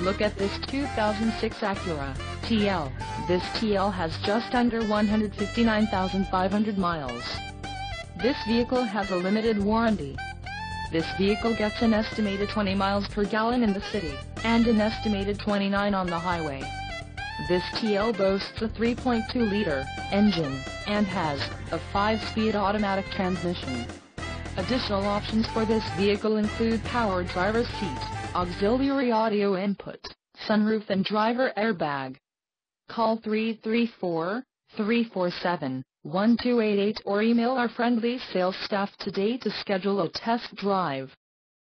Look at this 2006 Acura TL. This TL has just under 159,500 miles. This vehicle has a limited warranty. This vehicle gets an estimated 20 miles per gallon in the city, and an estimated 29 on the highway. This TL boasts a 3.2-liter engine, and has a 5-speed automatic transmission. Additional options for this vehicle include power driver seat, auxiliary audio input, sunroof and driver airbag. Call 334-347-1288 or email our friendly sales staff today to schedule a test drive.